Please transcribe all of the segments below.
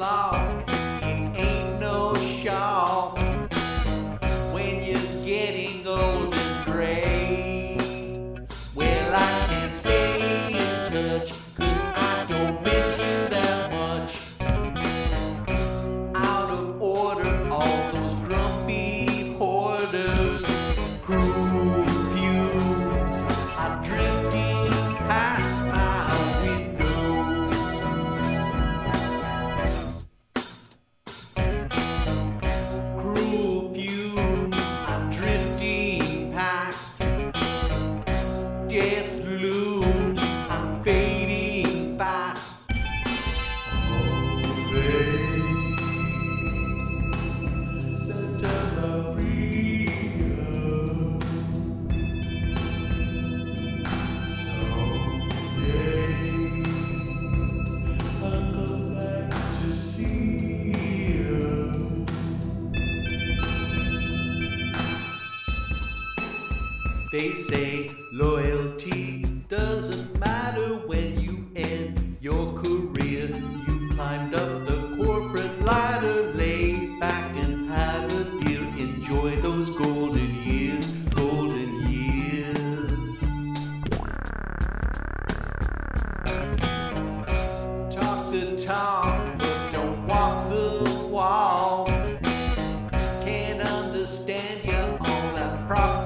block. It ain't no shock Death looms, They say loyalty doesn't matter when you end your career. You climbed up the corporate ladder, lay back and have a beer. Enjoy those golden years, golden years. Talk the talk, but don't walk the walk. Can't understand you, all that propaganda.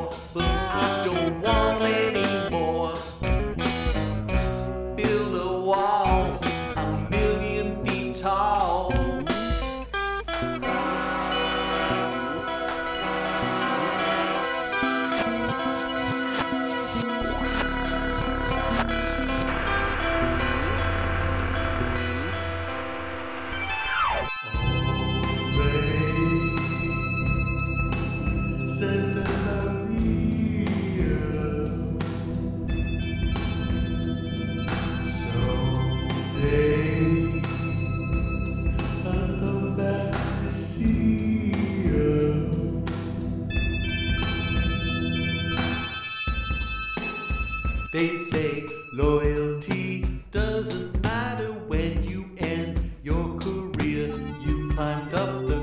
bom. They say loyalty doesn't matter when you end your career. You climbed up the